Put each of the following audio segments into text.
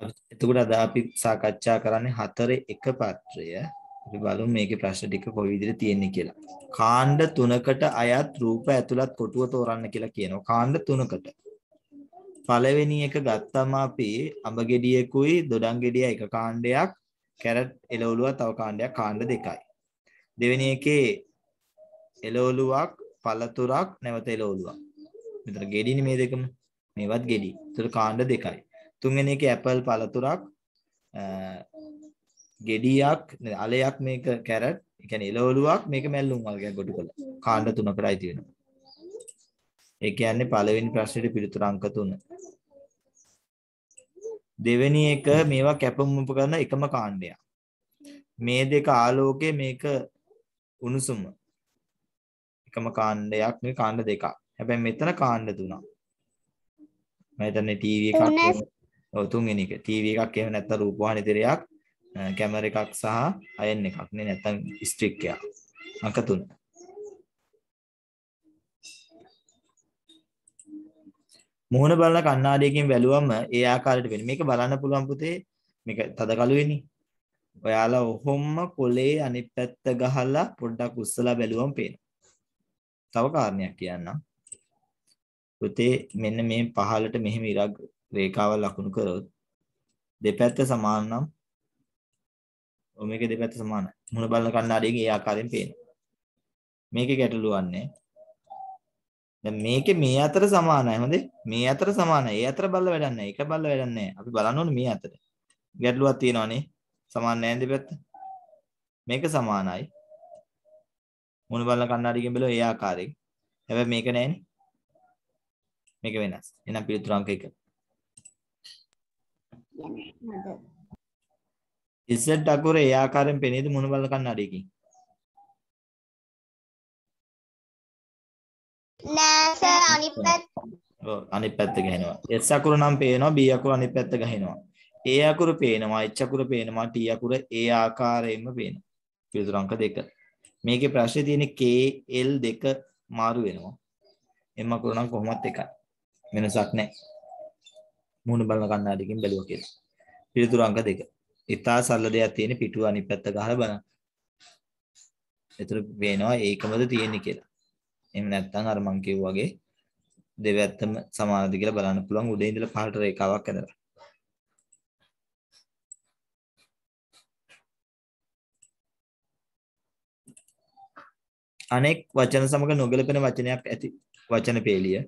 එතකොට අද අපි සාකච්ඡා කරන්නේ හතරේ එක පත්‍රය. අපි බලමු මේකේ ප්‍රශ්න ටික කොයි විදිහට තියෙන්නේ කියලා. කාණ්ඩ තුනකට අයත් රූප ඇතුළත් කොටුව තෝරන්න කියලා කියනවා. කාණ්ඩ තුනකට. පළවෙනි එක ගත්තම අපි අඹ ගෙඩියකුයි දොඩම් ගෙඩිය එක කාණ්ඩයක්, කැරට් එළවලුවක් තව කාණ්ඩයක් කාණ්ඩ දෙකයි. දෙවෙනි එකේ එළවලුවක්, පළතුරක්, නැවත එළවලුවක්. මෙතන ගෙඩිනේ මේ දෙකම. මේවත් ගෙඩි. ඒතර කාණ්ඩ දෙකයි. තුන්වෙනි එකේ ඇපල් පළතුරක් ගෙඩියක් අලයක් මේක කැරට් ඒ කියන්නේ එළවලුවක් මේක මැල්ලුම් වර්ගයක් ගොඩ කළා. කාණ්ඩ තුනකටයි තියෙනවා. ඒ කියන්නේ පළවෙනි ප්‍රශ්නෙට පිළිතුරු අංක 3. දෙවෙනි එක මේවා කැපුම් උපකරන එකම කාණ්ඩයක්. මේ දෙක ආලෝකයේ මේක උණුසුම. එකම කාණ්ඩයක් මේ කාණ්ඩ දෙකක්. හැබැයි මෙතන කාණ්ඩ තුනක්. මම හිතන්නේ ටීවී එකක් ඔව් තුන්වෙනි එක. ටීවී එකක් එහෙම නැත්නම් රූපවාහිනී තිරයක් කැමර එකක් සහ අයන් එකක් නේ නැත්නම් ස්ට්‍රික් එකක්. අංක 3 මුහුණ බලන කණ්ණාඩියකින් බැලුවම ඒ ආකාරයට වෙන්නේ. මේක බලන්න පුළුවන් පුතේ. මේක තද කළුවේනේ ඔයාලා ඔහොම කොලේ අනිත් පැත්ත ගහලා පොඩ්ඩක් උස්සලා බැලුවම පේනවා. තව කාරණයක් කියන්නම්. පුතේ මෙන්න මේ පහළට මෙහෙම ඉරක් රේඛාවල් ලකුණු කරොත් දෙපැත්ත සමාන නම් ඔ මේකේ දෙපැත්ත සමානයි. මුණ බලන කණ්ණාඩියකින් ඒ ආකාරයෙන් පේනවා. මේකේ ගැටලුවන්නේ දැන් මේකේ මේ අතර සමානයි හොඳේ. මේ අතර සමානයි. ඒ අතර බල්ල වැඩක් නැහැ. එක බල්ල වැඩක් නැහැ. අපි බලන්න ඕනේ මේ අතර. ගැටලුවක් තියෙනවනේ. සමාන නැහැ දෙපැත්ත. මේක සමානයි. මුණ බලන කණ්ණාඩියකින් බැලුවා ඒ ආකාරයෙන්. හැබැයි මේක නැහැනේ. මේක වෙනස්. එහෙනම් පිළිතුරු අංක 1. ඉස්සෙට් අකුර ඒ ආකාරයෙන් පෙනේද මුණ බල කන්නඩියකින් නෑ සර් අනිත් පැත්ත. ඔව් අනිත් පැත්ත ගහනවා. S අකුර නම් පේනවා B අකුර අනිත් පැත්ත ගහනවා. A අකුර පේනවා H අකුර පේනවා T අකුර ඒ ආකාරයෙන්ම පේනවා. පිළිතුරු අංක 2 මේකේ ප්‍රශ්නේ තියෙන්නේ K L දෙක මාරු වෙනවා. M අකුර නම් කොහොමත් එකයි. වෙනසක් නැහැ මූණ බලන කණ්ණාඩියකින් බැලුවා කියලා. පිළිතුරු අංක 2. ඉතා සරල දෙයක් තියෙන පිටුව අනිත් පැත්ත ගහලා බලන්න. එතන පේනවා ඒකමද තියෙන්නේ කියලා. එහෙම නැත්නම් අර මං කිව්වා වගේ දෙපැත්තම සමානද කියලා බලන්න පුළුවන් උඩින් ඉඳලා පහළට රේඛාවක් ඇදලා. අනෙක් වචන සමග නොගැලපෙන වචනයක් ඇති වචන පේලිය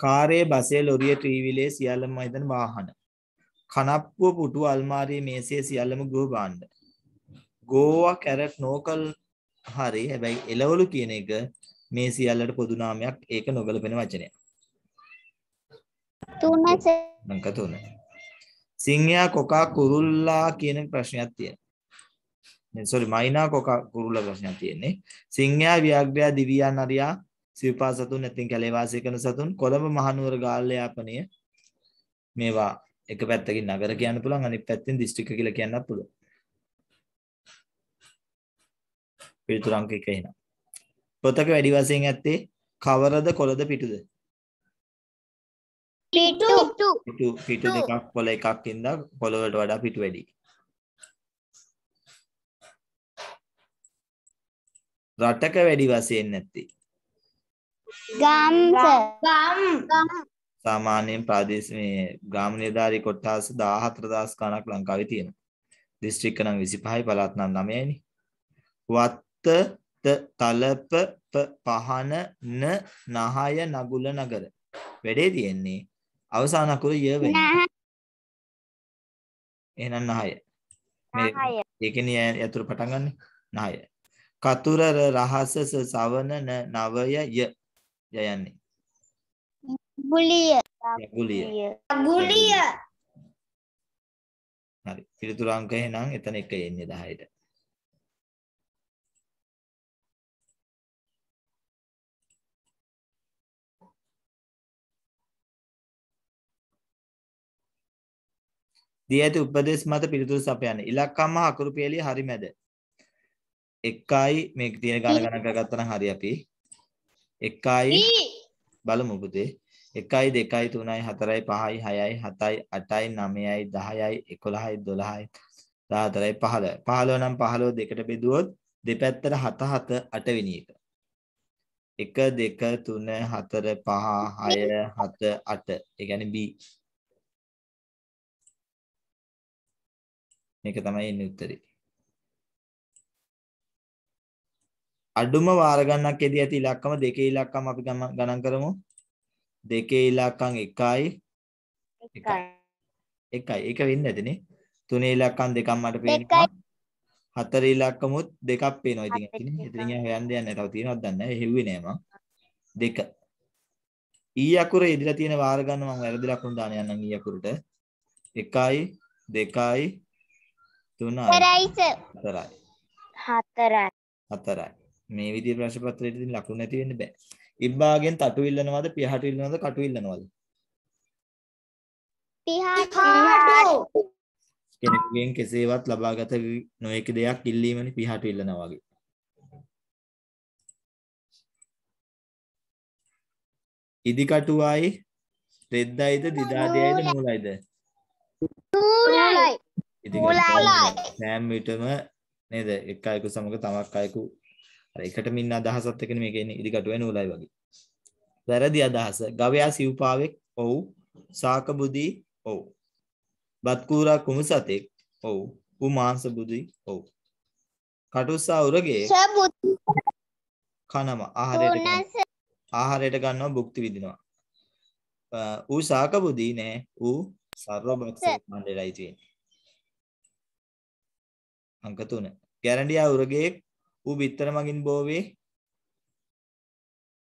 කාරයේ බසේ ලොරිය ට්‍රීවිලේ සියල්ලම මහිතන වාහන. කනප්පුව පුටු අල්මාරයේ මේසේ සියල්ලම ගෘහ භාණ්ඩ. ගෝවා කැරට් නෝකල් හරි හැබැයි එළවලු කියන එක මේ සියල්ලට පොදු නාමයක් ඒක නොගැලපෙන වචනයක්. තුන අංක 3. සිංහයා කොකා කුරුල්ලා කියන ප්‍රශ්නයක් තියෙනවා. සෝරි මයිනා කොකා කුරුල්ලා ප්‍රශ්නයක් තියෙන්නේ. සිංහයා ව්‍යාග්‍රයා දිවියන් අරියා සිව්පා සතුන් නැත්නම් කැලේ වාසය කරන සතුන් කොළඹ මහනුවර ගාල්ල යාපනය මේවා එක පැත්තකින් නගර කියන්න පුළුවන් අනිත් පැත්තෙන් දිස්ත්‍රික්ක කියලා කියන්නත් පුළුවන්. පිළිතුරු අංක 1 එනවා. පොතක වැඩි වශයෙන් ඇත්තේ කවරද කොළද පිටුද? පිටු පිටු පිටු දෙකක් කොළ එකක් ඉඳලා කොළ වලට වඩා පිටු වැඩි. රටක වැඩි වශයෙන් නැත්තේ ගම් ගම් සාමාන්‍යයෙන් ප්‍රාදේශීය මේ ග්‍රාම නිලධාරී කොට්ටාස 14000 ගණක් ලංකාවේ තියෙනවා. දිස්ත්‍රික්ක නම් 25යි පළාත් නම් 9යිනේ. වත්ත තලප පහන න නහය නගුල නගර. වැඩේ තියෙන්නේ අවසාන අකුර ය වෙන්නේ. එහෙනම් නහය. මේ ඒකනේ යතුරු පටන් ගන්න. නහය. කතුර රහස සවන නවය ය යයන්නේ. ගුලිය ගුලිය. ගුලිය හරි. පිළිතුරු අංක එහෙනම් එතන එක එන්නේ 10ට. දී ඇති උපදේශ මත පිළිතුරු සපයන්න. ඉලක්කම අකුරු පිළිය හරි මැද. එකයි මේක තියෙන ගණන ගණන් කරගත්තා නම් හරි අපි. එකයි බලමු පුතේ 1යි 2යි 3යි 4යි 5යි 6යි 7යි 8යි 9යි 10යි 11යි 12යි 14යි 15යි 15 නම් 15 දෙකට බෙදුවොත් දෙපැත්තට 7 7 8 වෙනි එක 1 2 3 4 5 6 7 8 ඒ කියන්නේ B. මේක තමයි එන්නේ උත්තරේ අඩුම වාර ගණනක් එදී ඇති ඉලක්කම දෙකේ ඉලක්කම අපි ගණන් කරමු. දෙකේ ඉලක්කම් 1යි එකයි. එකයි. ඒක වෙන්නේ නැතිනේ තුනේ ඉලක්කම් දෙකක් මට පේනවා. හතර ඉලක්කමුත් දෙකක් පේනවා ඉතින් ඇතිනේ. ඉතින් යා හොයන්න නැහැ තව තියෙනවද දන්නේ නැහැ. හෙව්වේ නෑ මං. දෙක. ඊ අකුර ඉදිරිය තියෙන වාර ගන්න මම වැරදි ලකුණු දාන යන්නම් ඊ අකුරට. 1යි 2යි 3යි හතරයි. සර්. 4යි හතරයි. 4යි මේ විදිහේ ප්‍රශ්න පත්‍රයට ඉතින් ලකුණු නැති වෙන්න බෑ. ඉබ්බාගෙන් තටු ඉල්ලනවද පියහටු ඉල්ලනවද කටු ඉල්ලනවද? පිහාටු. කෙනෙකුගෙන් කෙසේවත් ලබාගත නොහැකි දෙයක් ඉල්ලීමනේ පියහටු ඉල්ලනවා වගේ. ඉදිකටුවයි රෙද්දයිද දිදාදයයිද නූලයිද නූලයි. ඉදිකටුවයි. සෑම් විටම නේද? එක් අයෙකු සමග තවක් අයෙකු අර එකටම ඉන්න අදහසත් එක්කනේ මේක එන්නේ ඉදිකටුවයි නූලයි වගේ වැරදි අදහස ගවයා සිව්පාවෙක් ඔව් සාක බුදී ඔව් බත්කූරා කුමු සතෙක් ඔව් ඌ මාංශ බුදී ඔව් කටුස්සා උරගේ කනම ආහාරයට ආහාරයට ගන්නවා භුක්ති විඳිනවා. ඌ ශාක බුදී නෑ. ඌ සර්ව භක්ෂක මණ්ඩලයි තියෙන්නේ. අංක 3. ගැරන්ඩියා උරගේ ඌ බිත්තර මගින් බෝවේ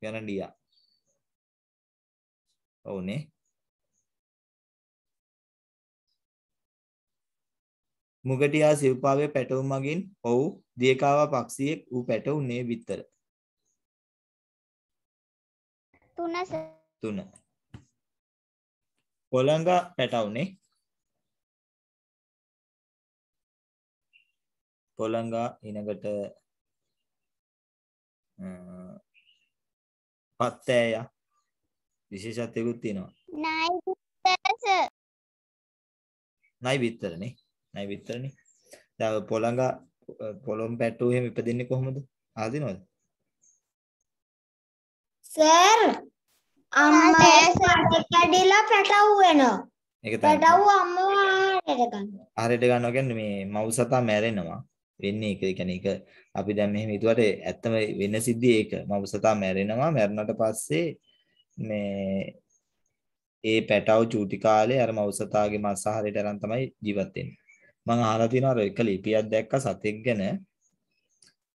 ගැරන්ඩියා. ඔව්නේ. මුගටියා සිව්පාවේ පැටවුම් මගින් ඔව් දියකාවා පක්ෂියෙක් ඌ පැටවුන්නේ බිත්තර. තුනස තුන පොළඟ පැටවුනේ පොළඟ ඊනකට පත්තෑය විශේෂත්වයකුත් තියෙනවා. නයි විත්තරනේ නයි විත්තරනේ දැන් පොළඟ පොළොම් පැට්ටුව එහෙම ඉපදින්නේ කොහොමද? ආදිනවද? සර් අම්මා කැඩිලා පැටව් වෙනවා. ඒක තමයි. පැටව් අම්මව ආහාරයට ගන්නවා. ආහාරයට ගන්නවා කියන්නේ මේ මව් සතා මැරෙනවා වෙන්නේ ඒක. ඒ කියන්නේ ඒක අපි දැන් මෙහෙම හිතුවට ඇත්තම වෙන සිද්ධිය ඒක. මව් සතා මැරෙනවා. මැරුණාට පස්සේ මේ ඒ පැටව චූටි කාලේ අර මව් සතාගේ මස් ආහාරයට අරන් තමයි ජීවත් වෙන්නේ. මම අහලා තියෙනවා අර එක ලිපියක් දැක්ක සතෙක් ගැන.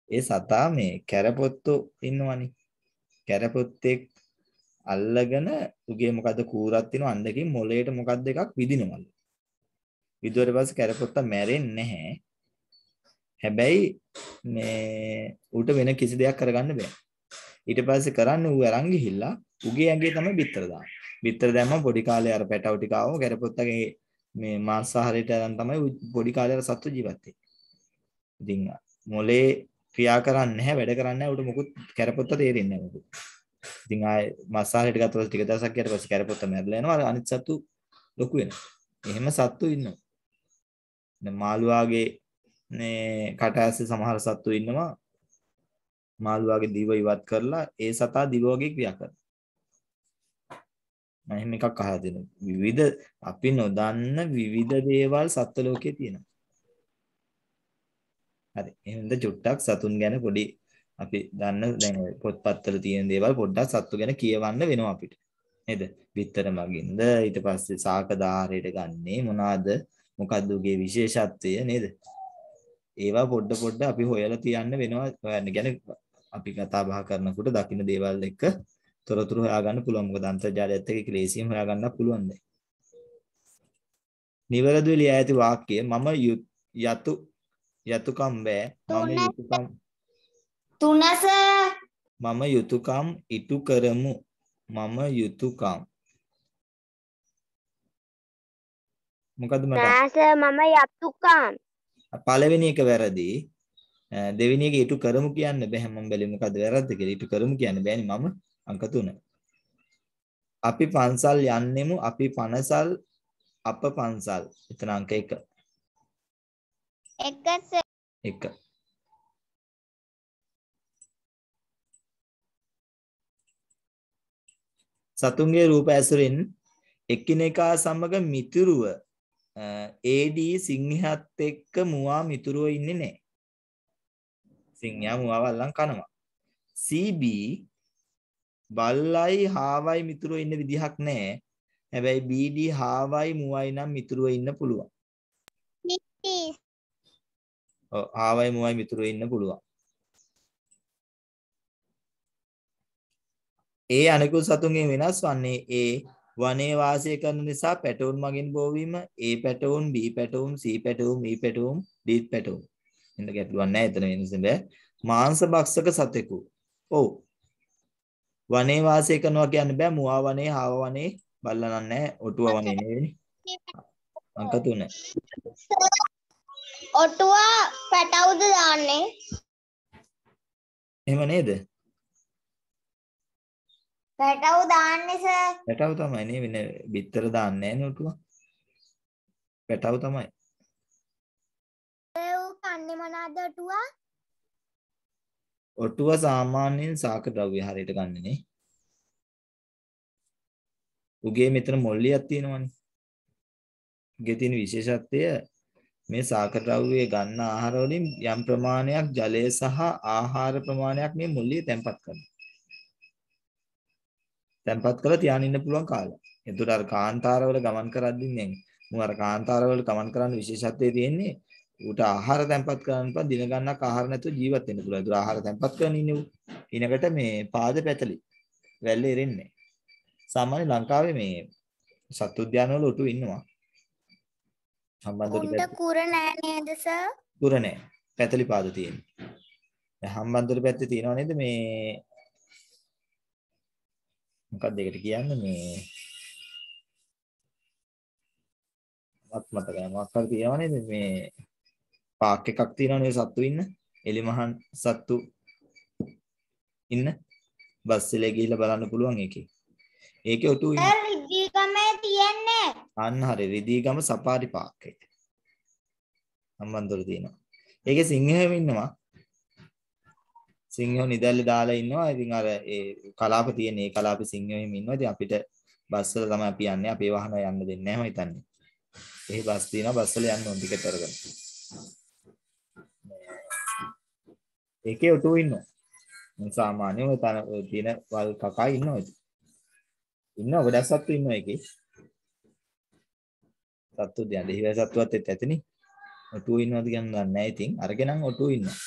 ඒ සතා මේ කැරපොත්තු ඉන්නවනේ. කැරපොත්තෙක් අල්ලගෙන උගේ මොකද්ද කූරක් තියෙනවා අන්දකින් මොලේට මොකද්ද එකක් විදිනවලු. විදුවට පස්සේ කැරපොත්තා මැරෙන්නේ නැහැ. හැබැයි මේ ඌට වෙන කිසි දෙයක් කරගන්න බෑ. ඊට පස්සේ කරන්නේ ඌ අරන් ගිහිල්ලා උගේ ඇඟේ තමයි බිත්තර දාන්නේ. බිත්තර දැම්මම පොඩි කාලේ අර පැටව ටික ආවම කැරපොත්තගේ මේ මාංශාහාරයට අරන් තමයි ඌ පොඩි කාලේ අර සත්තු ජීවත් වෙන්නේ. ඉතින් මොලේ ක්‍රියා කරන්නේ නැහැ වැඩ කරන්නේ නැහැ ඌට මොකුත් කැරපොත්ත තේරෙන්නේ නැහැ මොකුත්. ඉතින් ආයේ මාංශාහාරයට ගත්තොත් ටික දවසක් ගියට පස්සේ කැරපොත්ත මැරලා යනවා අර අනිත් සත්තු ලොකු වෙනවා. එහෙම සත්තු ඉන්නවා. දැන් මාළුවාගේ මේ කට ඇස්සේ සමහර සත්තු ඉන්නවා මාළුවාගේ දිව ඉවත් කරලා ඒ සතා දිව වගේ ක්‍රියා කරනවා. මම එහෙම එකක් අහලා දෙනවා. විවිධ අපි නොදන්න විවිධ දේවල් සත්ත්ව ලෝකේ තියෙනවා. හරි. එහෙනම් චුට්ටක් සතුන් ගැන පොඩි අපි දන්න දැන් ඔය පොත්පත්වල තියෙන දේවල් පොඩ්ඩක් සත්තු ගැන කියවන්න වෙනවා අපිට. නේද? විතර මගින්ද ඊට පස්සේ සාකදාහරයට ගන්නේ මොනවාද? මොකද්ද උගේ විශේෂත්වය නේද? ඒවා පොඩ පොඩ අපි හොයලා තියන්න වෙනවා. හොයන්න කියන්නේ අපි කතා බහ කරනකොට දකින්න දේවල් එක්ක තොරතුරු හොයාගන්න පුළුවන්. මොකද අන්තර්ජාලයත් එක්ක ක්ලේසියෙන් හොයාගන්න පුළුවන් දැන්. නිවැරදිව ලියා ඇති වාක්‍ය මම යතු යතුකම් බෑ මම යුතුයකම් තුනස මම යුතුයකම් ඉටු කරමු මම යුතුයකම් මොකද්ද මට නාස මම යතුකම් පළවෙනි එක වැරදි. දෙවෙනි එක ඉටු කරමු කියන්න බෑ. මම බැලුවේ මොකද්ද වැරද්ද කියලා. ඉටු කරමු කියන්න බෑනේ මම. අංක 3 අපි පන්සල් යන්නෙමු. අපි පනසල් අප පන්සල්. එතන අංක 1 එක සර් 1 සතුන්ගේ රූප ඇසුරින් එකිනෙකා සමග මිතුරුව AD සිංහයත් එක්ක මුවා මිතුරුව ඉන්නේ නැහැ. සිංහයා මුවාව අල්ලන් කනවා. CB බල්ලයි හාවයි මිතුරුව ඉන්න විදිහක් නැහැ. හැබැයි BD හාවයි මුවයි නම් මිතුරුව ඉන්න පුළුවන්. ඔව් හාවයි මුවයි මිතුරුව ඉන්න පුළුවන්. ඒ අනිකුත් සතුන්ගෙන් වෙනස් වන්නේ ඒ වනයේ වාසය කරන නිසා පැටවුන් මගින් බෝවීම A පැටවුන් B පැටවුන් C පැටවුන් E පැටවුන් D පැටවුන්. එන්න ගැටලුවක් නැහැ එතන වෙනස බෑ මාංශ භක්ෂක සතෙකු. ඔව්. වනයේ වාසය කරනවා කියන්න බෑ. මුවා වනයේ හාව වනයේ බල්ලා නැහැ ඔටුව වනයේ නෙවෙයි. අංක 3 ඔටුව පැටවුද දාන්නේ? එහෙම නේද පැටවු දාන්නේ සර් පැටව තමයි නේ වෙන බිත්තර දාන්නේ නැහැ නේ ඔටුව. පැටව තමයි. ඌ කන්නේ මොනවාද ඔටුව? ඔටුව සාමාන්‍යයෙන් සාක ද්‍රව්‍ය හරියට ගන්න නේ. උගේ මෙතන මොල්ලියක් තියෙනවනේ. උගේ තියෙන විශේෂත්වය මේ සාක ද්‍රව්‍ය ගන්න ආහාර වලින් යම් ප්‍රමාණයක් ජලය සහ ආහාර ප්‍රමාණයක් මේ මුල්ලිය තැම්පත් කරනවා තැම්පත් කරලා තියාගෙන ඉන්න පුළුවන් කාලය. එතකොට අර කාන්තාරවල ගමන් කරද්දී නේ මු අර කාන්තාරවල ගමන් කරන්න විශේෂත්වයේ තියෙන්නේ ඌට ආහාර තැම්පත් කරන්න පුළුවන් දින ගණනක් ආහාර නැතුව ජීවත් වෙන්න පුළුවන්. ඒතර ආහාර තැම්පත් කරගෙන ඉන්නේ ඌ. ඊනකට මේ පාද පැතලි වැල්ලේ එරෙන්නේ. සාමාන්‍ය ලංකාවේ මේ සත්තු උද්‍යානවල උටු ඉන්නවා. හම්බන්තොට පැත්තේ කුර නෑ නේද සර් දුර නෑ. පැතලි පාද තියෙන්නේ. දැන් හම්බන්තොට පැත්තේ තියෙනව නේද මේ මොකක්ද ඒකට කියන්නේ? මේ මත් මතක නැහැ මොකක් හරි තියෙනව නේද? මේ පාක් එකක් තියෙනවනේ සත්තු ඉන්න? එලිමහන් සත්තු ඉන්න? බස් එකේ ගිහිල්ලා බලන්න පුළුවන් ඒකේ. ඒකේ ඔටු ඉන්න. රිදීගමේ තියෙන්නේ? අන්න හරි. රිදීගම සපාරි පාක් එක. සම්බන්ධවල තියෙනවා. ඒකේ සිංහයම ඉන්නවා සිංහයෝ නිදැල්ලේ දාලා ඉන්නවා. ඉතින් අර ඒ කලාප තියෙන ඒ කලාපේ සිංහයෝම ඉන්නවා. ඉතින් අපිට බස් වල තමයි අපි යන්නේ. අපේ වාහන යන්න දෙන්නේ නැහැ මම හිතන්නේ. එහි බස් තියෙනවා. බස් වල යන්න ඕන ටිකට් අරගෙන. ඒකේ ඔටුව ඉන්නවා. සාමාන්‍යව ඔය තන ඔය තියෙන වල් කකා ඉන්නවා ඉතින්. ඉන්නවා ගොඩක් සත්තු ඉන්නවා ඒකේ. සත්තු දිහා දෙහිවැ සත්තුවත් එක්ක ඇතිනේ. ඔටුව ඉන්නවද කියන දන්නේ නැහැ ඉතින්. අරගෙන නම් ඔටුව ඉන්නවා.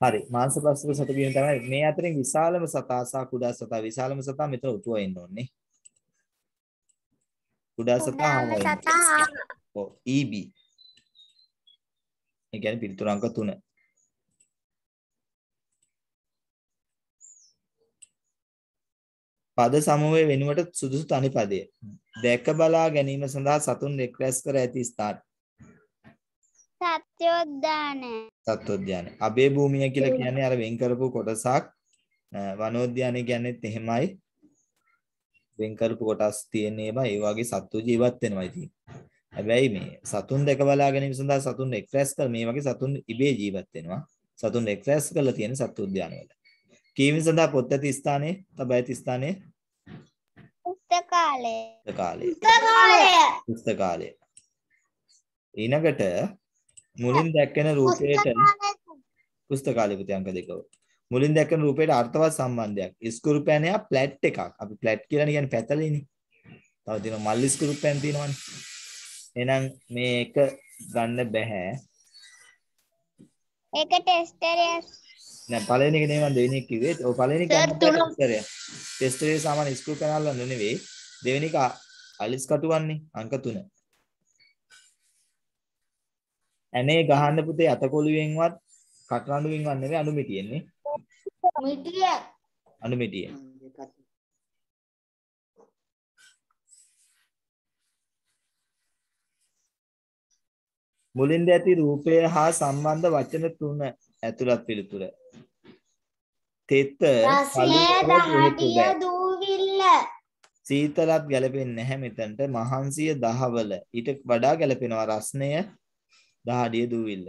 හරි. මාංශ ප්‍රස්තුත සත කියන තමයි මේ අතරින් විශාලම සතා සහ කුඩා සතා. විශාලම සතා මෙතන උතුව ඉන්න ඕනේ. කුඩා සතා හාවයි ඔව්. EB ඒ කියන්නේ පිළිතුරු අංක 3 පද සමූහය වෙනුවට සුදුසු තනි පදය. දැක බලා ගැනීම සඳහා සතුන් රැස් කර ඇති ස්ථාන සත්‍යෝද්‍යානය සත්වෝද්‍යානය. අබේ භූමිය කියලා කියන්නේ අර වෙන් කරපු කොටසක් වනෝද්‍යානය කියන්නේත් එහෙමයි. වෙන් කරපු කොටස් තියෙන ඒවා ඒ වගේ සත්තු ජීවත් වෙනවා ඉතින්. හැබැයි මේ සතුන් දැක බලා ගැනීම සඳහා සතුන් එක්ස්ප්‍රෙස් කර මේ වගේ සතුන් ඉබේ ජීවත් වෙනවා. සතුන් එක්ස්ප්‍රෙස් කරලා තියෙන සත්වෝද්‍යානවල. කීමෙන් සඳහා පොත් ඇති ස්ථානයේ තබ ඇති ස්ථානයේ පුස්තකාලය පුස්තකාලය. පුස්තකාලය පුස්තකාලය. මුලින් දැක්කෙන රූපයට පුස්තකාලය පුතේ අංක දෙකව. මුලින් දැක්කෙන රූපයට අර්ථවත් සම්බන්ධයක්. ස්කුරුපෑනයා ප්ලැට් එකක්. අපි ප්ලැට් කියලා කියන්නේ පැතලිනේ. තව තියෙනවා මල්ලි ස්කුරුපෑන් තියෙනවනේ. එහෙනම් මේක ගන්න බෑ. ඒක ටෙස්ටරයක් නෑ පළවෙනි එක නෙවෙයි මම දෙවෙනි එක කිව්වේ. ඔය පළවෙනි එක සර්, තුන. ටෙස්ටරය. ටෙස්ටරේ සාමාන්‍ය ස්කුරුපෑන් අල්ලන්න නෙවෙයි. දෙවෙනි එක අලිස් කටුවන්නේ අංක 3. ඇනේ ගහන්න පුතේ අතකොළුවෙන්වත් කටරඬුවෙන්වත් නෙවෙයි අණු මිටියෙන්නේ. මිටිය අණු මිටිය. මුලින්ද ඇති රූපය හා සම්බන්ධ වචන තුන ඇතුළත් පිළිතුර. තෙත සීතලත් ගැලපෙන්නේ නැහැ මෙතනට. මහන්සිය දහවල. ඊට වඩා ගැලපෙනවා රස්නය දහඩිය දූවිල්ල.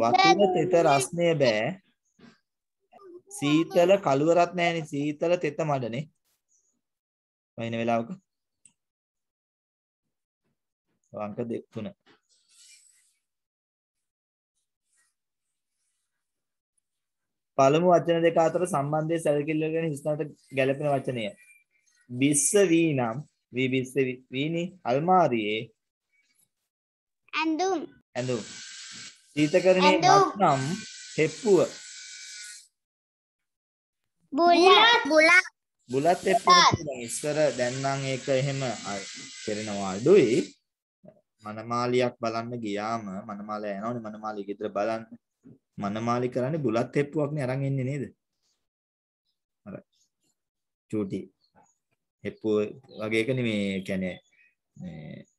වතුර තෙත රස්නය බෑ. සීතල කළුවරත් නැහැනේ සීතල තෙත මඩනේ. වයින් වෙලාවක. අංක දෙක තුන. පළමු වචන දෙක අතර සම්බන්ධය සැලකිල්ලගෙන හිස්නට ගැලපෙන වචනය. බිස්ස වී නම් වී බිස්ස වීනි අල්මාරියේ ඇඳුම්. ඇඳුම්. සීතකරණයේ ඇඳුම්. නම් හෙප්පුව. බුලත්. බුලත්. බුලත්. හෙප්පුව ඉස්සර දැන් නම් ඒක එහෙම කරනවා අඩුයි. මනමාලියක් බලන්න ගියාම මනමාලයා යනවනේ මනමාලිය ගෙදර බලන්න. මනමාලි කරන්නේ බුලත් හෙප්පුවක් නේ අරන් එන්නේ නේද? අර චූටි. හෙප්පුව වගේ එකනේ මේ කියන්නේ මේ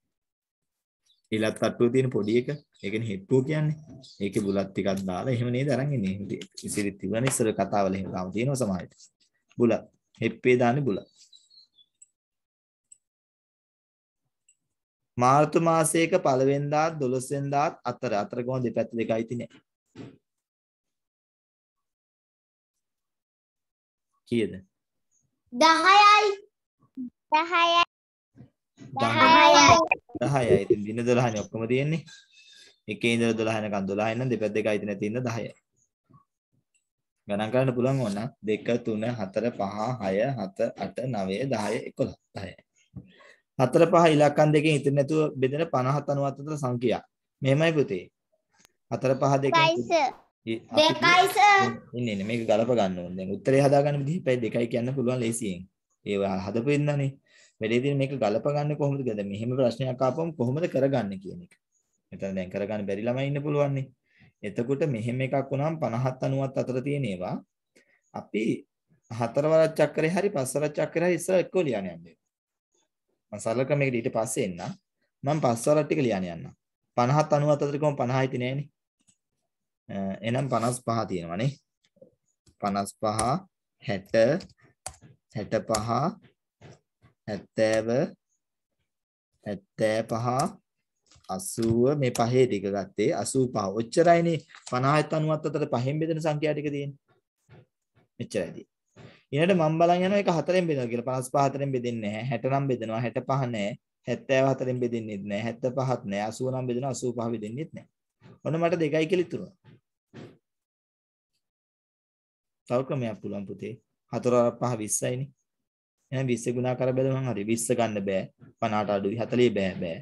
ඉලත් තට්ටුව තියෙන පොඩි එක. ඒකනේ හෙප්පුව කියන්නේ. ඒකේ බුලත් ටිකක් දාලා එහෙම නේද අරන් එන්නේ එහෙම ඉසිරි තිබුණා ඉස්සර කතාවල එහෙම තාම තියෙනවා සමහරවිට බුලත්. හෙප්පේ දාන්නේ බුලත්. මාර්තු මාසයක පළවෙනිදාත් 12 වෙනිදාත් අතර. අතර කොහොම දෙපැත්ත දෙකයි තිනේ කීයද? 10යි 10යි 10යි 10යි ඉතින් දින 12නේ ඔක්කොම තියෙන්නේ. එකේ ඉඳලා 12 වෙනකන් 12 නම් දෙපැත්ත දෙකයි තිනේ තියෙන 10යි ගණන් කරන්න පුළුවන් ඕන 2 3 4 5 6 7 8 9 10 11 10යි හතර පහ ඉලක්කම් දෙකෙන් ඉතින් නැතුව බෙදෙන 50 90 අතර සංඛ්‍යා. මෙහෙමයි පුතේ. හතර පහ දෙකෙන් දෙකයි සර් ඉන්නේ ඉන්නේ මේක ගලප ගන්න ඕනේ. දැන් උත්තරේ හදාගන්න විදිහ පැය දෙකයි කියන්න පුළුවන් ලේසියෙන්. ඒව හදපු ඉන්නනේ. වැඩේදී මේක ගලප ගන්න කොහොමද? දැන් මෙහෙම ප්‍රශ්නයක් ආපුවම කොහොමද කරගන්නේ කියන එක. මෙතන දැන් කරගන්න බැරි ළමයි ඉන්න පුළුවන් නේ. එතකොට මෙහෙම එකක් වුණාම 50ත් 90ත් අතර තියෙන ඒවා අපි හතර වරක් චක්‍රේ හරි පස් වරක් චක්‍රේ හරි ඉස්සර එක්කෝ ලියන්න යන්නේ. මම සරල ක්‍රමයකට ඊට පස්සේ එන්න. මම පස් වරක් ටික ලියන්න යන්න. 50ත් 90ත් අතර කොහොම 50යි තියෙන්නේ නෑනේ. එහෙනම් 55 තියෙනවා නේ 55 60 65 70 75 80 මේ පහේ ටික ගත්තේ. 85 ඔච්චරයිනේ 50ත් 90ත් අතර පහෙන් බෙදෙන සංඛ්‍යා ටික තියෙන්නේ. මෙච්චරයි ඊළඟට මම බලන් යනවා ඒක හතරෙන් බෙදනවා කියලා. 55 හතරෙන් බෙදෙන්නේ නැහැ. 60 නම් බෙදනවා. 65 නැහැ. 70 හතරෙන් බෙදෙන්නෙත් නැහැ. 75ත් නැහැ. 80 නම් බෙදෙනවා. 85 බෙදෙන්නෙත් නැහැ. ඔන්න මට දෙකයි කියලා ඉතුරුනා තව ක්‍රමයක් පුළුවන් පුතේ. 4 වරක් 5 20යිනේ. එහෙනම් 20 ගුණා කර බැලුවම හරි 20 ගන්න බෑ. 50ට අඩුයි 40 බෑ බෑ.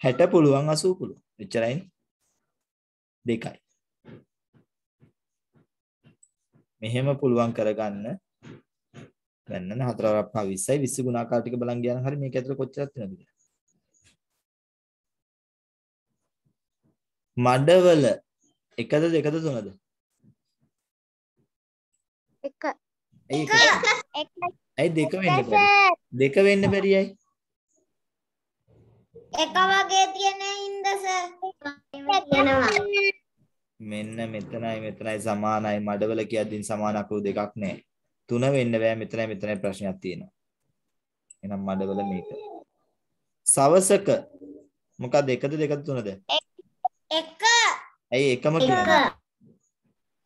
60 පුළුවන් 80 පුළුවන්. එච්චරයිනේ. දෙකයි. මෙහෙම පුළුවන් කරගන්න ගන්නන 4 වරක් 5 20යි 20 ගුණාකාර ටික බලන් ගියාම හරි මේක ඇතුලේ කොච්චරක් තියෙනවද කියලා. මඩවල එකද දෙකද තුනද? එක? එක ඇයි දෙක වෙන්න බැරි? දෙක වෙන්න බැරි ඇයි? එක වගේ තියෙන හින්ද සර් මෙන්න මෙතනයි මෙතනයි සමානයි මඩවල කියද්දී සමාන අකුරු දෙකක් නැහැ. තුන වෙන්න බෑ මෙතනයි මෙතනයි ප්‍රශ්නයක් තියෙනවා. එහෙනම් මඩවල මේක. සවසක මොකක්ද එකද දෙකද තුනද? එක ඇයි එකම එක කියන්නේ?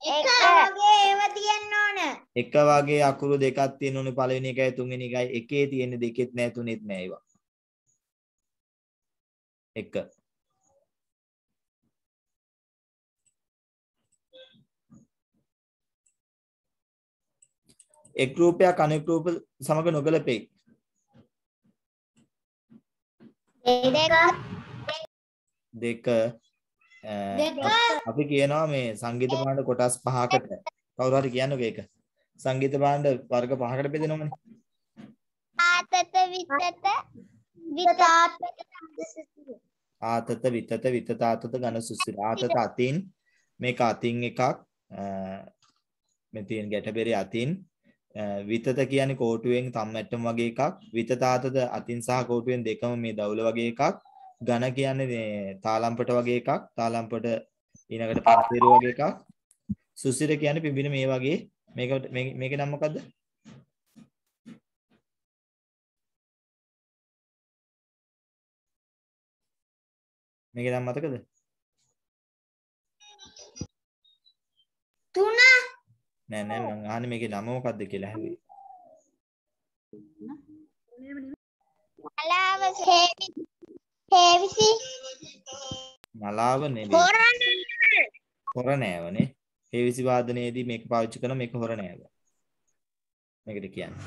එක එක. වගේ ඒව තියෙන්න ඕන එක වගේ අකුරු දෙකක් තියෙන උනේ පළවෙනි එකයි තුන්වෙනි එකයි. එකේ තියෙන දෙකෙත් නැහැ තුනෙත් නැහැ ඒවා. එක. එක් රූපයක් අනෙක් රූප සමග නොගැලපේ. දෙක. දෙක. අපි කියනවා මේ සංගීත භාණ්ඩ කොටස් පහකට. කවුරු හරි කියන්නකෝ ඒක සංගීත භාණ්ඩ වර්ග පහකට බෙදෙනවනේ. ආතත විතත විතාත ආතත විතත විතතාතත ඝන සුසිර ආතත අතින් මේක අතින් එකක් මේ තියෙන ගැටබෙරේ අතින් විතත කියන්නේ කෝටුවෙන් තම්මැට්ටම් වගේ එකක්. විතතාතත අතින් සහ කෝටුවෙන් දෙකම මේ දවුල වගේ එකක්. ඝන කියන්නේ මේ තාලම්පට වගේ එකක්. තාලම්පට ඊළඟට පන්තිරු වගේ එකක්. සුසිර කියන්නේ පිඹින මේ වගේ මේක මේකේ නම මොකද්ද? මේකේ නම මතකද? තුන නෑ නෑ මං අහන්නේ මේකේ නම මොකද්ද කියලා හැබැයි. මලාව හේවිසි මලාව නෙවෙයි. හොර නෑවනේ. හේවිසි වාදනයේදී මේක පාවිච්චි කරන මේක හොර නෑව. මේකට කියන්නේ.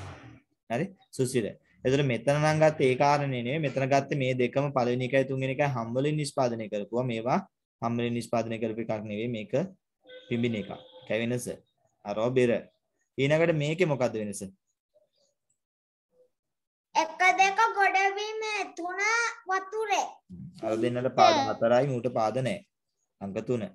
හරි? සුසිර. එතකොට මෙතන නම් ගත්තේ ඒ කාරණේ නෙවෙයි. මෙතන ගත්තේ මේ දෙකම පළවෙනි එකයි තුන්වෙනි එකයි හම්බලින් නිෂ්පාදනය කරපුවා. මේවා හම්බලින් නිෂ්පාදනය කරපු එකක් නෙවෙයි. මේක පිඹින එකක්. ඒකයි වෙනස. අරව බෙර. ඊළඟට මේකේ මොකද්ද වෙනස? එක දෙක ගොඩබිම තුන වතුරේ අර දෙන්නට පාද හතරයි මූට පාද නැහැ. අංක 3.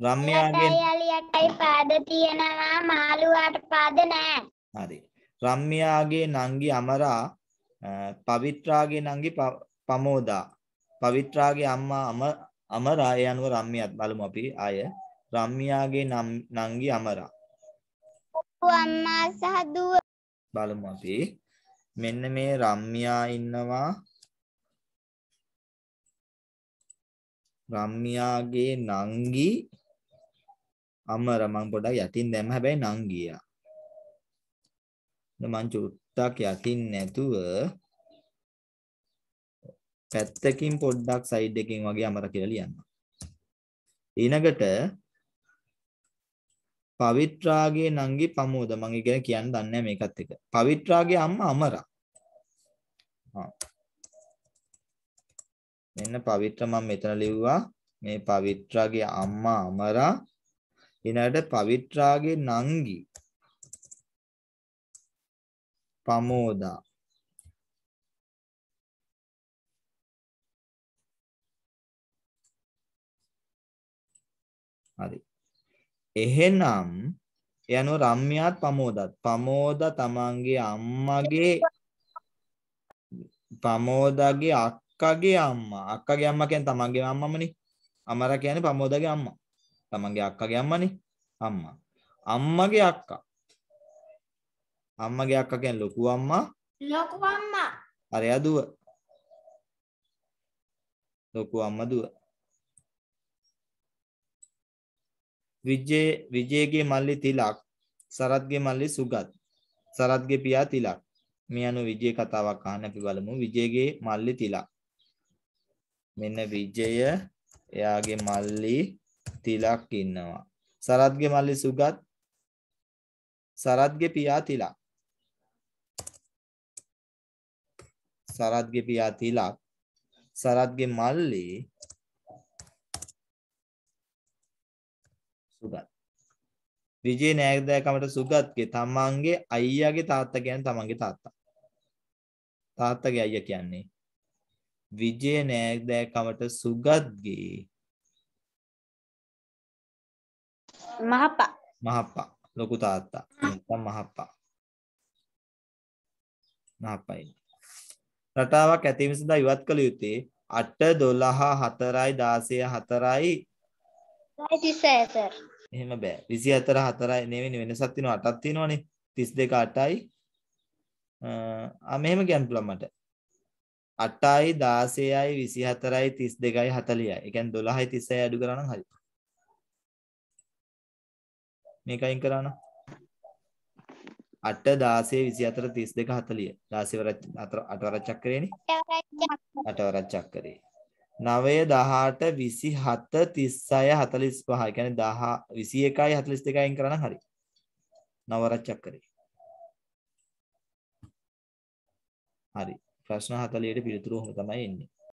රම්‍යාගේ යලියටයි පාද තියෙනවා මාළුවාට පාද නෑ හරි. රම්‍යාගේ නංගි අමරා පවිත්‍රාගේ නංගි පමෝදා. පවිත්‍රාගේ අම්මා අම අමරා ඒ අනුව රම්‍යාත් බලමු අපි ආය. රම්‍යාගේ නංගි අමරා. අම්මා සහ දුව බලමු අපි. මෙන්න මේ රම්‍යා ඉන්නවා. රම්‍යාගේ නංගි අමර මං පොඩ්ඩක් යටින් දැම්ම හැබැයි නංගියා. මං චුට්ටක් යටින් නැතුව පැත්තකින් පොඩ්ඩක් සයිඩ් එකකින් වගේ අමර කියලා ලියන්න. ඊළඟට පවිත්‍රාගේ නංගි පමෝද මං ඉගෙන කියන්න දන්නේ නැහැ මේකත් එක. පවිත්‍රාගේ අම්මා අමරා. ආ. මෙන්න පවිත්‍ර මම මෙතන ලිව්වා. මේ පවිත්‍රාගේ අම්මා අමරා. ඊළඟට පවිත්‍රාගේ නංගි. පමෝදා. හරි. එහෙනම් යනු රම්‍යාත් පමෝදත්. පමෝද තමන්ගේ අම්මගේ පමෝදගේ අක්කගේ අම්මා. අක්කගේ අම්මා කියන්නේ තමන්ගේ අම්මමනේ. අමර කියන්නේ පමෝදගේ අම්මා. තමන්ගේ අක්කගේ අම්මනේ? අම්මා. අම්මගේ අක්කා. අම්මගේ අක්කා කියන්නේ ලොකු අම්මා? ලොකු අම්මා. අරයා දුව ලොකු අම්මා දුව. විජේ විජේගේ මල්ලි තිලක් සරත්ගේ මල්ලි සුගත් සරත්ගේ පියා තිලක්. මේ අනුව විජේ කතාවක් අහන්න අපි බලමු. විජේගේ මල්ලි තිලක්. මෙන්න විජය එයාගේ මල්ලි තිලක් ඉන්නවා. සරත්ගේ මල්ලි සුගත් සරත්ගේ පියා තිලක්. සරත්ගේ පියා තිලක් සරත්ගේ මල්ලි සුගත්. විජේ නෑදෑකමට සුගත්ගේ තමන්ගේ අයියාගේ තාත්තා කියන්නේ තමන්ගේ තාත්තා. තාත්තගේ අයියා කියන්නේ විජේ නෑදෑකමට සුගත්ගේ මහප්පා. මහප්පා. ලොකු තාත්තා. නැත්නම් මහප්පා. මහප්පයි. රටාවක් ඇතිවීම සඳහා ඉවත් කළ යුත්තේ 8 12 4යි 16 4යි තිසෑතර එහෙම බෑ. 24 4යි නෙවෙයි වෙනසක් තියෙනවා. 8ක් තියෙනවනේ. 32 8යි ආ මෙහෙම කියන්න පුළුවන් මට. 8යි 16යි 24යි 32යි 40යි ඒ කියන්නේ 12යි 36යි අඩු කරා නම් හරි මේක අයින් කරා නම්. 8 16 24 32 40 16 වර 8 වර චක්‍රයනේ? 8 වර චක්‍රේ 9 18 27 36 45 ඒ කියන්නේ 10 21යි 42යි අයින් කරා නම් හරි. 9 වර චක්‍රේ හරි. ප්‍රශ්න 40ට පිළිතුරු ඔහොම තමයි එන්නේ.